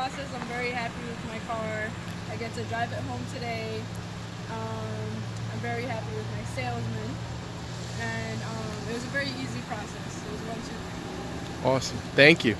process. I'm very happy with my car. I get to drive it home today. Um, I'm very happy with my salesman. And um, it was a very easy process. It was one, two, three. Awesome. Thank you.